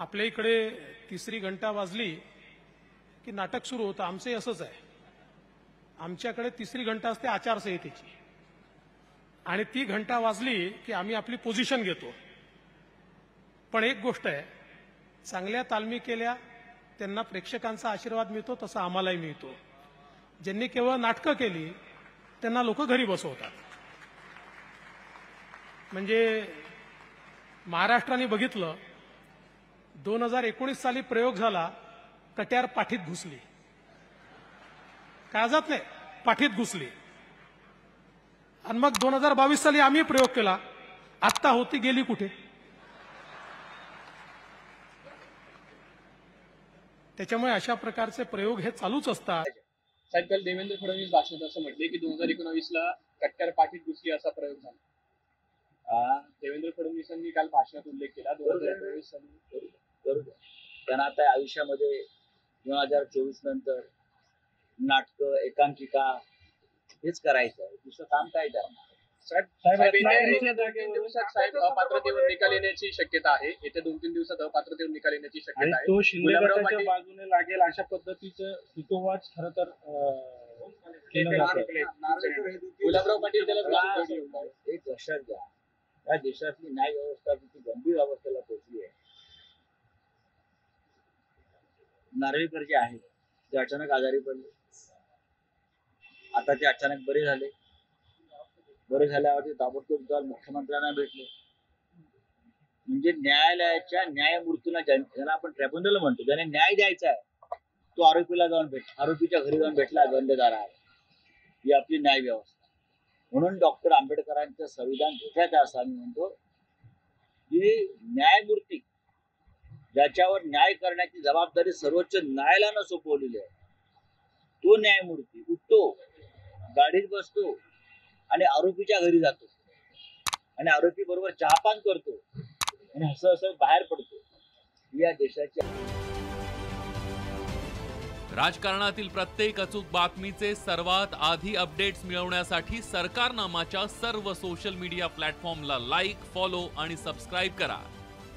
आपल्या इकडे तिसरी घंटा वाजली की नाटक सुरू होतं. आमचंही असंच आहे. आमच्याकडे तिसरी घंटा असते आचारसंहितेची. आणि ती घंटा वाजली की आम्ही आपली पोझिशन घेतो. पण एक गोष्ट आहे. चांगल्या तालमी केल्या त्यांना प्रेक्षकांचा आशीर्वाद मिळतो तसा आम्हालाही मिळतो. ज्यांनी केवळ नाटकं केली त्यांना लोक घरी बसवतात. म्हणजे महाराष्ट्राने बघितलं दोन हजार एकोणीस साली प्रयोग झाला कट्यार पाठीत घुसली. काळजात नाही पाठीत घुसली. आणि मग दोन हजार बावीस साली आम्ही प्रयोग केला आत्ता होती गेली कुठे? त्याच्यामुळे अशा प्रकारचे प्रयोग हे चालूच असतात. साहेब काल देवेंद्र फडणवीस भाषणात असं म्हटले की दोन हजार एकोणावीस ला कट्ट्यार पाठीत घुसली असा प्रयोग झाला. हा, देवेंद्र फडणवीसांनी काल भाषणात उल्लेख केला दोन हजार एकोणावीस साली. करू द्या त्यांना आता आयुष्यामध्ये दोन हजार चोवीस नंतर नाटक एकांकिका हेच करायचं आहे. दुसरं काम काय त्यांना साहेब साहेब, येत्या दोन तीन दिवसात साहेब अपात्रतेवर निकाल येण्याची शक्यता आहे. येत्या दोन तीन दिवसात अपात्रतेवर निकाल येण्याची शक्यता आहे. तो शिंदे बाजूने लागेल अशा पद्धतीचं हितोवाच खर तर गुलाबराव पाटील त्याला एक लक्षात घ्या. या देशातली न्याय व्यवस्था किती गंभीर अवस्थेला पोहोचली आहे. नारळीकर जे आहेत ते अचानक आजारी पडले. आता ते अचानक बरे झाले. बरे झाल्यावर ते ताबडतोब मुख्यमंत्र्यांना भेटले. म्हणजे न्यायालयाच्या न्यायमूर्तीला ज्यांना आपण ट्रायब्युनल म्हणतो ज्याने न्याय द्यायचा आहे तो आरोपीला जाऊन भेट आरोपीच्या घरी जाऊन भेटला गंडदार आहे ही आपली न्याय व्यवस्था. म्हणून डॉक्टर आंबेडकरांचं संविधान धोक्यात आहे असं आम्ही म्हणतो की न्यायमूर्ती ज्याच्यावर न्याय करण्याची जबाबदारी सर्वोच्च न्यायालयानं सोपवलेली आहे. तो न्यायमूर्ती उठतो गाडीत बसतो आणि आरोपीच्या घरी जातो. आणि आरोपी बरोबर चहापान करतो आणि असं असं बाहेर पडतो. या देशाच्या राजकारणातील प्रत्येक अचूक बातमीचे सर्वात आधी अपडेट्स मिळवण्यासाठी सरकारनामाच्या सर्व सोशल मीडिया प्लॅटफॉर्मला लाईक फॉलो आणि सबस्क्राईब करा.